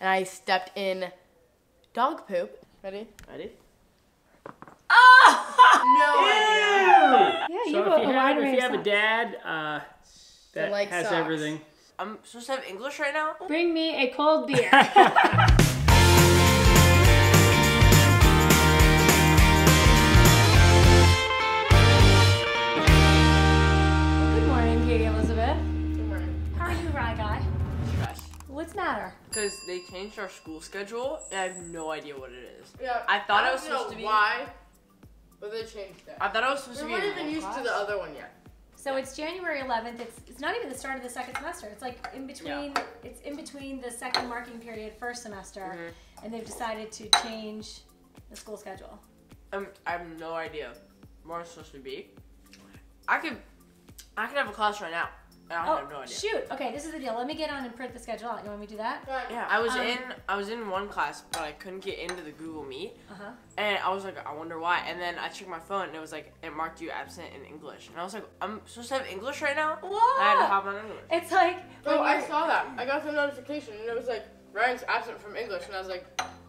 and I stepped in dog poop. Ready? Ready? Ah! no idea. Yeah, you So have if a, you a have wide if you have a dad uh, that like has socks. everything, I'm supposed to have English right now? Bring me a cold beer. Good morning, Katie Elizabeth. How are you, Rye Guy? Stress. What's the matter? Because they changed our school schedule and I have no idea what it is. Yeah, I thought I it was don't know supposed to be- why, but they changed it. I thought I was supposed We to be We weren't even one used to the other one yet. So it's January 11th. It's it's not even the start of the second semester. It's like in between. Yeah. It's in between the second marking period, first semester, Mm-hmm. and they've decided to change the school schedule. Um, I have no idea what it's supposed to be. I could, I could have a class right now. And I Oh have no idea. shoot! Okay, this is the deal. Let me get on and print the schedule out. You want me to do that? Yeah, I was Um, in, I was in one class, but I couldn't get into the Google Meet, Uh huh. and I was like, I wonder why. And then I checked my phone, and it was like, it marked you absent in English, and I was like, I'm supposed to have English right now. What? I had to hop on English. It's like Oh, I saw that. I got the notification, and it was like Ryan's absent from English, and I was like,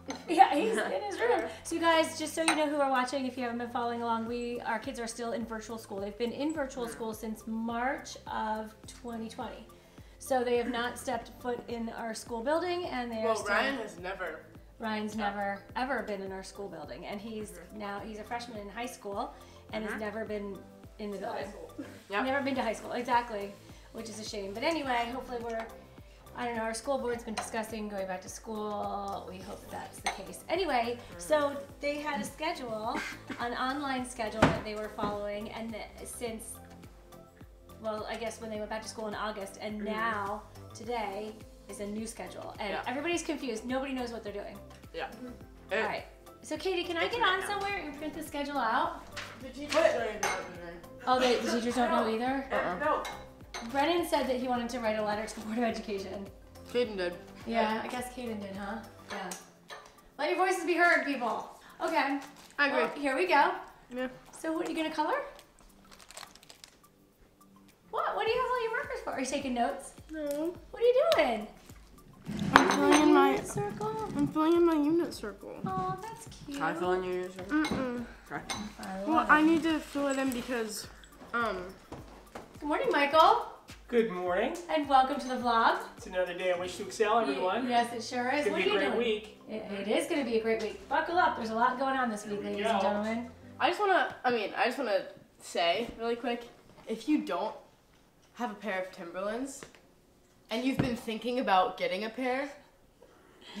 Yeah, he's in his room. So you guys, just so you know who are watching, if you haven't been following along, we our kids are still in virtual school. They've been in virtual school since March of 2020. So they have not stepped foot in our school building, and they are well. Ryan has never. Ryan's never ever been in our school building, and he's mm-hmm. now he's a freshman in high school, and has mm-hmm. never been in the building. Yep. Never been to high school, exactly, which is a shame. But anyway, hopefully we're. I don't know. Our school board's been discussing going back to school. We hope that that's the case. Anyway, so they had a schedule, an online schedule that they were following, and that since, well, I guess when they went back to school in August, and now today is a new schedule, and Yeah. everybody's confused. Nobody knows what they're doing. Yeah. Mm-hmm. All right. So Katie, can I get on somewhere and print the schedule out? The teachers don't even know what. Oh, the, the teachers don't know either. No. Brennan said that he wanted to write a letter to the Board of Education. Caden did. Yeah, I guess Kaden did, huh? Yeah. Let your voices be heard, people. Okay. I agree. Well, here we go. Yeah. So, what are you gonna color? What? What do you have all your markers for? Are you taking notes? No. What are you doing? I'm filling in my. Unit circle. I'm filling in my unit circle. Oh, that's cute. Can I fill in your user? Mm-mm. Okay. I Well, love I need to fill it in because, um, Good morning, Michael, good morning. and welcome to the vlog. It's another day in wish to excel, everyone. Yes, it sure is. It's gonna be a great doing? week. It, it is going to be a great week. Buckle up. There's a lot going on this week, Here we ladies and gentlemen. I just wanna. I mean, I just wanna say really quick, if you don't have a pair of Timberlands, and you've been thinking about getting a pair,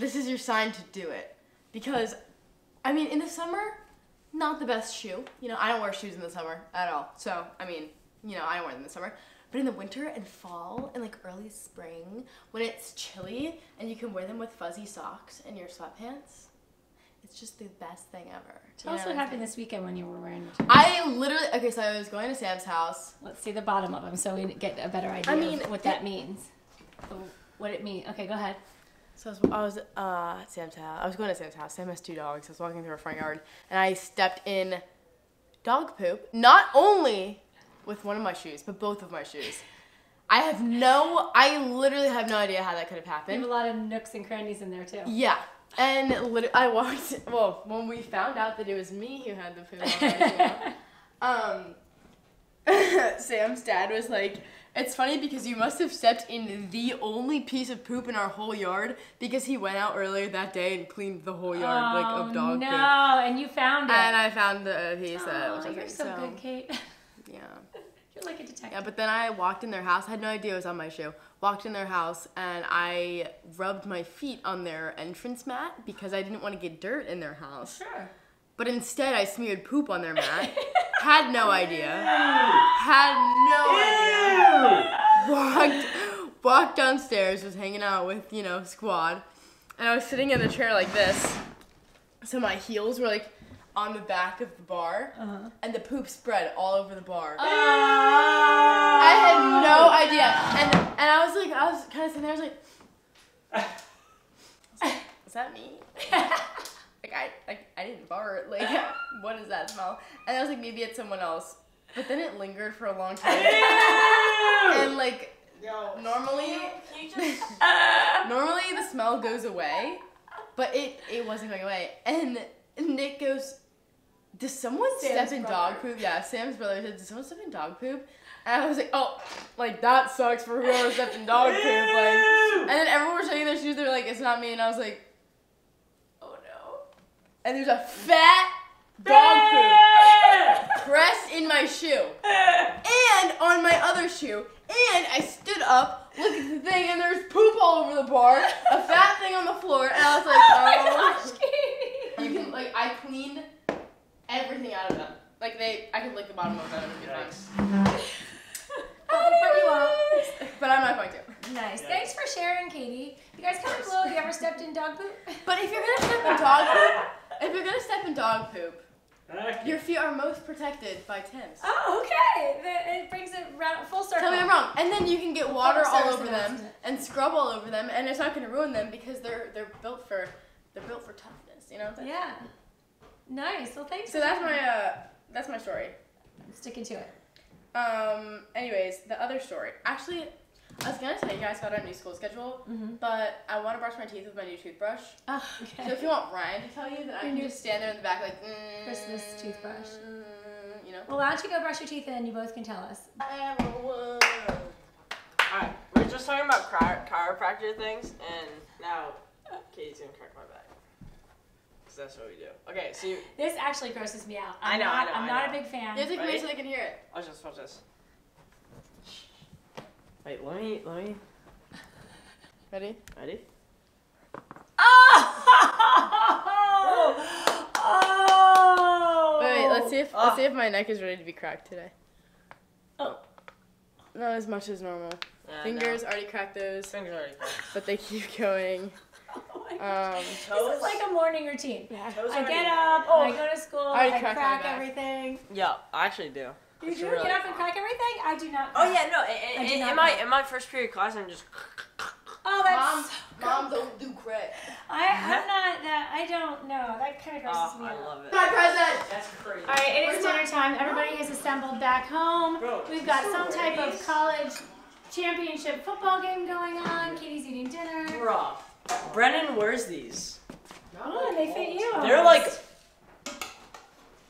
this is your sign to do it. Because, I mean, in the summer, not the best shoe. You know, I don't wear shoes in the summer at all. So, I mean, you know, I don't wear them in the summer. But in the winter and fall and like early spring, when it's chilly and you can wear them with fuzzy socks and your sweatpants, it's just the best thing ever. Tell You us what I'm happened this weekend when you were wearing. I literally okay. So I was going to Sam's house. Let's see the bottom of them so we get a better idea I mean, of what that means. What it means. Okay, go ahead. So I was, I was uh, at Sam's house. I was going to Sam's house. Sam has two dogs. I was walking through her front yard, and I stepped in dog poop. Not only with one of my shoes, but both of my shoes. I have no. I literally have no idea how that could have We have happened. a lot of nooks and crannies in there too. Yeah. And lit- I walked. Well, when we found out that it was me who had the poop you um, Sam's dad was like, "It's funny because you must have stepped in the only piece of poop in our whole yard because he went out earlier that day and cleaned the whole yard like Oh, of dog no, poop." and you found it. And I found the piece that oh, was you're missing, so, good, Kate. Yeah. you're like a detective. Yeah, but then I walked in their house. I had no idea it was on my shoe. Walked in their house and I rubbed my feet on their entrance mat because I didn't want to get dirt in their house. Sure. But instead, I smeared poop on their mat. Had no idea. Had no idea. Walked, walked downstairs, was hanging out with, you know, squad. And I was sitting in a chair like this. So my heels were like on the back of the bar. Uh-huh. And the poop spread all over the bar. Oh. I had no idea. And and I was like, I was kind of sitting there, I was like, is that me? like I like I didn't fart. Like what is that smell? And I was like, maybe it's someone else. But then it lingered for a long time. and like No. normally just. Normally the smell goes away, but it it wasn't going away. And Nick goes, "Does someone Sam's step in brother. dog poop?" Yeah, Sam's brother said, "Does someone step in dog poop?" And I was like, "Oh, like that sucks for whoever stepped in dog poop." Like, and then everyone was shaking their shoes. They were like, "It's not me," and I was like, "Oh no!" And there's a fat dog poop pressed in my shoe and on my other shoe. And I stood up, looked at the thing, and there's poop all over the bar, a fat thing on the floor, and I was like, Oh my oh. gosh, Katie. You can like I cleaned everything out of them. Like they, I could lick the bottom of them and be fine. But you won't. But I'm not going to. Nice. Thanks for sharing, Katie. You guys comment below. Have you ever stepped in dog poop? But if you're gonna step in dog poop, if you're gonna step in dog poop, Okay. your feet are most protected by Tim's. Oh, okay. The- It brings it round, full circle. Tell me I'm wrong. And then you can get water all over them and scrub all over them, and it's not gonna ruin them because they're they're built for they're built for toughness. You know. What I'm saying? Yeah. Nice. Well, thanks. So that's my uh that's my story. sticking to it. Um. Anyways, the other story. Actually, I was gonna tell you guys about our new school schedule, Mm-hmm. but I want to brush my teeth with my new toothbrush. Oh, So if you want Ryan to tell you, then I can just stand there in the back like mm, Christmas toothbrush. You know. Well, why don't you go brush your teeth and you both can tell us. Alright, we're just talking about chiro- chiropractor things, and now Katie's gonna crack my back. Because that's what we do. Okay, so you. This actually grosses me out. I'm I'm know, I Not, know, I'm I not know. a big fan. You have to come so they can hear it. Watch this, watch this. Wait, let me, let me. Ready? Ready? Oh! Oh! Wait, wait. Let's see if let's see if my neck is ready to be cracked today. Oh. Not as much as normal. Uh, Fingers No. already cracked those, Fingers already cracked. but they keep going. Oh. Um. This is like a morning routine. Yeah. I get up, Oh. I go to school, I I cracked my crack everything. Yeah, I actually do. You It's do really get up and crack everything? I do not. Oh yeah, no. I In, do in, in my in my first period class, I'm just. Oh, that's. Mom, mom, don't do crack. I, I'm not that. I don't know. That kind of grosses Oh, me I out. love it. My present. That's crazy. All right, it is Where's my- dinner time. Everybody has assembled back home. Bro, We've got so some type of college championship football game going on. Katie's eating dinner. Bruh. Brennan wears these. Oh, they fit you. They're like.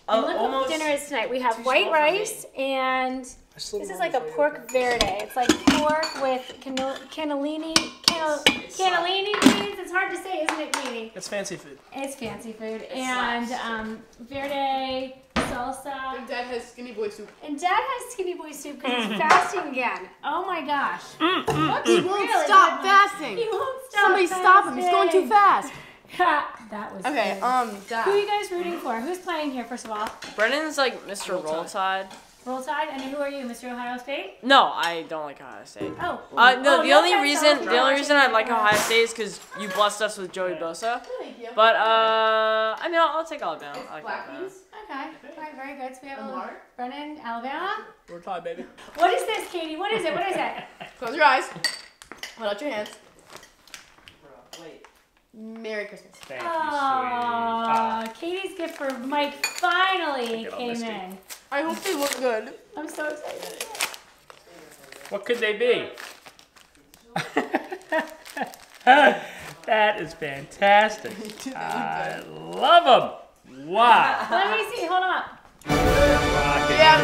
And look almost. what dinner is tonight. We have white small for me. rice and this is like a pork verde. It's like pork with cannellini, cannel- It's- it's cannellini beans. It's hard to say, isn't it, Katie? It's fancy food. It's fancy food. It and um, verde, salsa. And Dad has skinny boy soup. And Dad has skinny boy soup because he's fasting again. Oh my gosh. Looks He won't really stop good. fasting. He won't stop Somebody stop him. He's going too fast. that was Okay. good. Um. Who are you guys rooting for? Who's playing here, first of all? Brennan's like Mr. Roll Roll Tide. Roll Tide. And who are you, Mr. Ohio State? No, I don't like Ohio State. Oh. Uh, no, Oh, the no only offense, reason I'll the only reason. I like Ohio State is because you blessed us with Joey Bosa. Thank you. But uh, I mean, I'll, I'll take Alabama. I like Black Alabama. beans Okay. All right, very good. So we have a water. Brennan, Alabama. We're tied, baby. What is this, Katie? What is it? What is it? Close your eyes. Hold out your hands. Wait. Merry Christmas. Thank you, sweetie. Ah, Aww, Katie's gift for Mike finally came this, in. I hope they look good. I'm so excited. what could they be? that is fantastic. I love them. Wow. Let me see. Hold on Yep.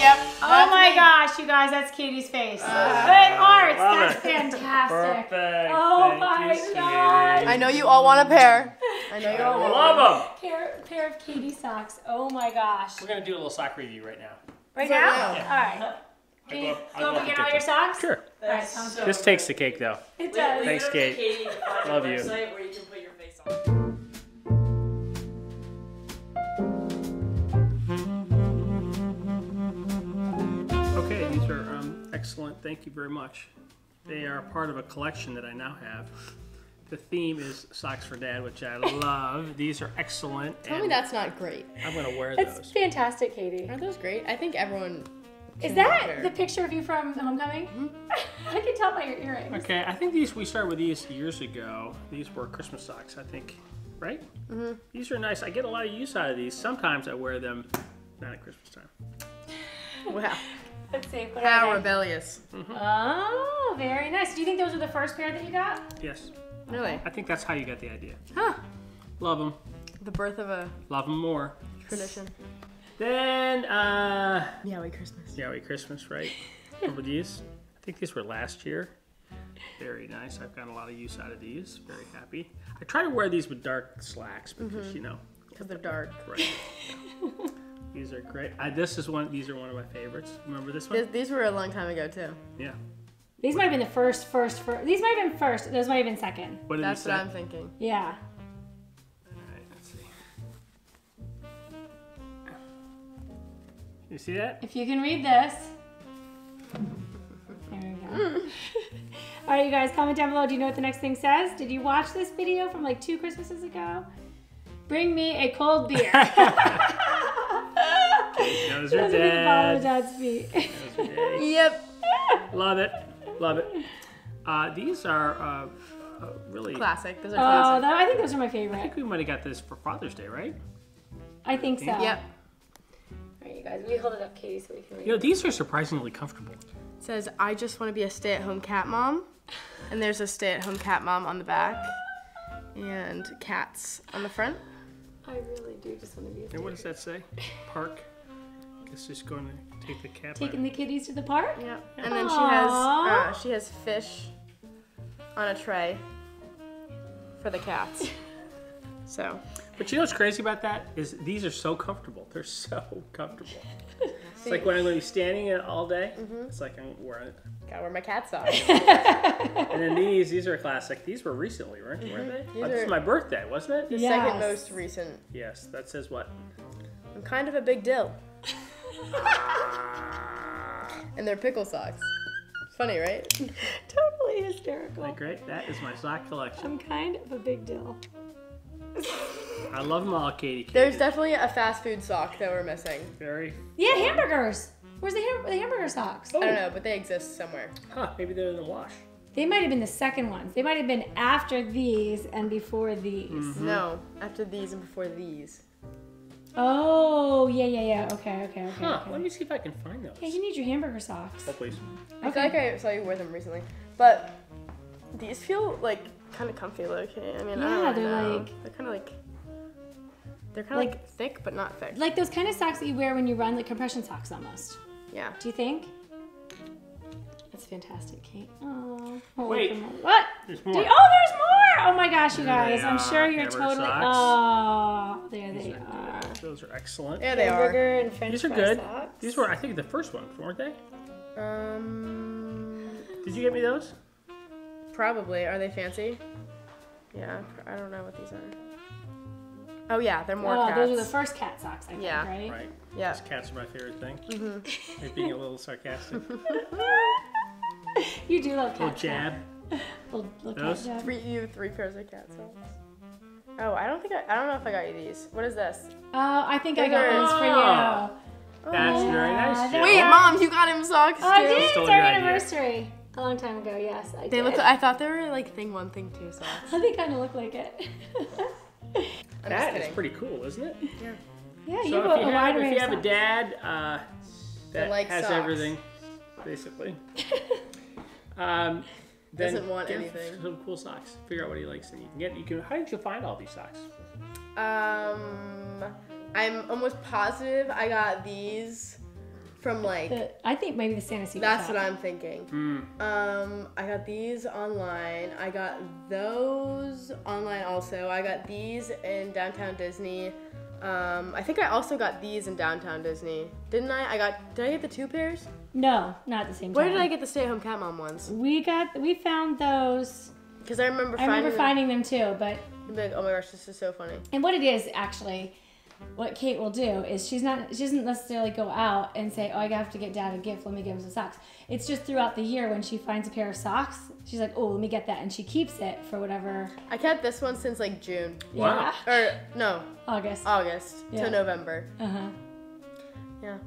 Yep. Oh my gosh, you guys, that's Katie's face. Uh, good arts. That's it. fantastic. Perfect. Oh Thank my you, God. sweetie. I know you all want a pair. I know you I all want. love them. Pair, pair of Katie socks. Oh my gosh. We're gonna do a little sock review right now. Right Right now? now. All right. I'll Can go you up- I'll go go up up and get all your socks? Sure. All right, sounds good. This takes the cake though. It does. Thanks, Kate. Katie to Love a you. where you can put your face on. Okay, these are um, excellent. Thank you very much. They are part of a collection that I now have. The theme is socks for dad, which I love. These are excellent. Tell me that's not great. I'm gonna wear That's those. fantastic, Katie. Aren't those great? I think everyone. Is that wear. the picture of you from the Homecoming? I can tell by your earrings. Okay, I think these we started with these years ago. These were Christmas socks, I think, right? Mm-hmm. These are nice. I get a lot of use out of these. Sometimes I wear them not at Christmas time. Wow. Let's see. What How are they? rebellious. Oh, very nice. Do you think those were the first pair that you got? Yes. Really? I think that's how you got the idea. Huh. Love them. The birth of a Love them more. tradition. Then, uh, Meowie Christmas. yeah, wait, Christmas, right? Remember these? I think these were last year. Very nice. I've gotten a lot of use out of these. Very happy. I try to wear these with dark slacks because, you know, Because they're dark. right. these are great. I, this is one. These are one of my favorites. Remember this one? Th- these were a long time ago too. Yeah. These might have been the first, first, first. These might have been first. Those might have been second. What did That's he what say? I'm thinking. Yeah. All right, let's see. You see that? If you can read this. There we go. All right, you guys, comment down below. Do you know what the next thing says? Did you watch this video from like two Christmases ago? Bring me a cold beer. Those Those are are the bottom of dead. Dad's feet. Those are dead. Yep. Love it. Love it. Uh, these are uh, uh, really. Classic. Those are Oh, classic. that, I think those are my favorite. I think we might have got this for Father's Day, right? I think so. Yep. All right, you guys, we hold it up, Katie, so we can read. You know, these are surprisingly comfortable. It says, I just want to be a stay at home cat mom. And there's a stay at home cat mom on the back. And cats on the front. I really do just want to be a And what does that say? Park. Guess she's going to take the cat. by- Taking the kitties to the park? Yep. And then she has uh, she has fish on a tray for the cats. So But you know what's crazy about that is these are so comfortable. They're so comfortable. It's like when I'm going to be standing in it all day. It's like I'm wearing it. gotta wear my cat socks. And then these, these are classic. These were recently, weren't, weren't they? These Oh, this are- is my birthday, wasn't it? The Yes. second most recent. Yes. That says what? I'm kind of a big dill. And they're pickle socks. Funny, right? totally hysterical. Like, great. That is my sock collection. I'm kind of a big deal. I love them all, Katie. Katie. There's definitely a fast food sock that we're missing. very. Yeah, hamburgers. Where's the, ham- the hamburger socks? I don't know, but they exist somewhere. Huh? Maybe they're in the wash. They might have been the second ones. They might have been after these and before these. Mm-hmm. No, after these and before these. Oh, yeah, yeah, yeah. Okay, okay, okay. Huh? okay. Let me see if I can find those. Yeah, you need your hamburger socks. Oh, please. I feel like I saw you wear them recently, but these feel like kind of comfy looking. I mean, I Yeah, don't they're know. like- they're kind of like they're kind of like, Like- thick but not thick. Like those kind of socks that you wear when you run, like compression socks almost. Yeah. Do you think? That's fantastic, Kate. Oh, Wait. What? There's Do more. you- oh, there's more! Oh my gosh, you guys. I'm sure you're hamburger totally. socks. Oh, there These they are are. Those are excellent. Yeah, they are. Hamburger and French These are fry good. socks. These were, I think, the first ones, weren't they? Um, Did you get me those? probably. Are they fancy? Yeah. I don't know what these are. Oh yeah, they're more oh, cats. those are the first cat socks, I think, Yeah. right? Right. Yeah. These cats are my favorite thing. Mm-hmm. They're being a little sarcastic. You do love cat little jab. Little, little cat Those? Three, you have three pairs of cat socks. Oh, I don't think I. I don't know if I got you these. What is this? Oh, I think I Those are- got ones for you. Oh. That's very nice. Jill. Wait, mom, you got him socks Oh, I too. did. It's our anniversary. A long time ago, yes. I They did. look. I thought they were like thing one, thing two socks. they kind of look like it. I'm That just is kidding. pretty cool, isn't it? yeah, Yeah, you So have if a, you wide have, if you have a dad uh, that likes has socks. everything, basically, um, then Doesn't want get anything. Some cool socks. Figure out what he likes, and you can get. You can. How did you find all these socks? Um, I'm almost positive I got these from like. The, I think maybe the Santa Secret That's shop. what I'm thinking. Hmm. Um, I got these online. I got those online also. I got these in downtown Disney. Um, I think I also got these in downtown Disney. Didn't I? I got. Did I get the two pairs? No, not at the same Where time. did I get the stay-at-home cat mom ones? We got. We found those. Because I remember I finding. remember finding them too, but them, like, oh my gosh, this is so funny. and what it is actually, what Kate will do is she's not. She doesn't necessarily go out and say, "Oh, I have to get Dad a gift. Let me give him some socks." It's just throughout the year when she finds a pair of socks, she's like, "Oh, let me get that," and she keeps it for whatever. I kept this one since like June Wow. Yeah. or no August. August Yeah. to November. Uh huh. Yeah,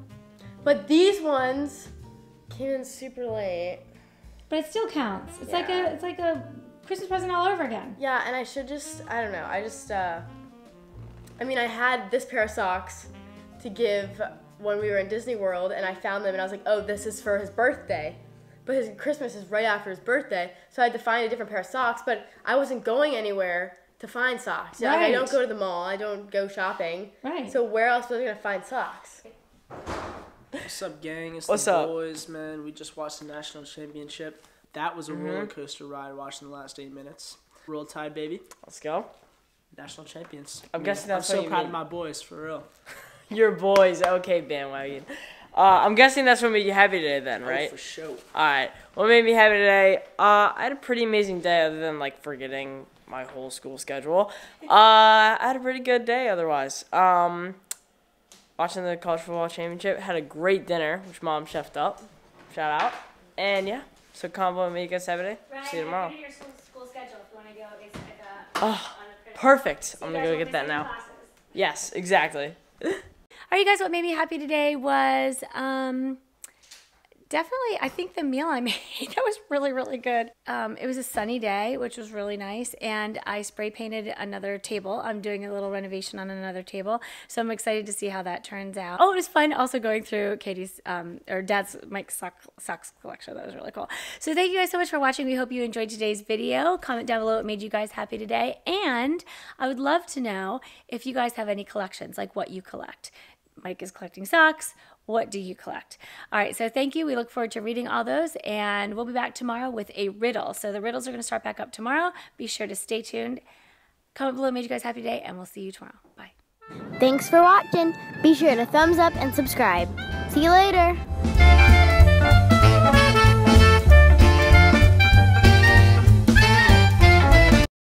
but these ones came in super late. But it still counts. It's like a. It's like a Christmas present all over again. Yeah, and I should just I don't know. I just uh I mean I had this pair of socks to give when we were in Disney World, and I found them, and I was like, oh, this is for his birthday. But his Christmas is right after his birthday, so I had to find a different pair of socks. But I wasn't going anywhere to find socks. Like, I don't go to the mall. I don't go shopping. Right. So where else was I gonna find socks? What's up, gang? It's What's the up? boys, man. We just watched the national championship. That was a Mm-hmm. roller coaster ride watching the last eight minutes. Roll Tide, baby. Let's go. National champions. I'm guessing that's I'm what so you proud mean. of my boys, for real. Your boys, okay, bandwagon. Uh, I'm guessing that's what made you happy today, then, Oh, right? for sure. All right. What made me happy today? Uh, I had a pretty amazing day, other than like forgetting my whole school schedule. Uh, I had a pretty good day. Otherwise, um, watching the college football championship, had a great dinner, which mom chefed up. Shout out. And yeah, so combo and make you guys have a day. See you tomorrow. your school, school schedule if you want to go. It's like a, Oh, on a print. Perfect. So I'm gonna go get that now. classes. Yes, exactly. All right, you guys, what made me happy today was um, definitely, I think the meal I made that was really, really good. Um, it was a sunny day, which was really nice, and I spray painted another table. I'm doing a little renovation on another table, so I'm excited to see how that turns out. Oh, it was fun also going through Katie's um, or Dad's Mike's sock, socks collection. That was really cool. So thank you guys so much for watching. We hope you enjoyed today's video. Comment down below what made you guys happy today, and I would love to know if you guys have any collections, like what you collect. Mike is collecting socks. What do you collect? All right, so thank you. We look forward to reading all those, and we'll be back tomorrow with a riddle. So the riddles are going to start back up tomorrow. Be sure to stay tuned. Comment below, made you guys happy today, and we'll see you tomorrow. Bye. Thanks for watching. Be sure to thumbs up and subscribe. See you later.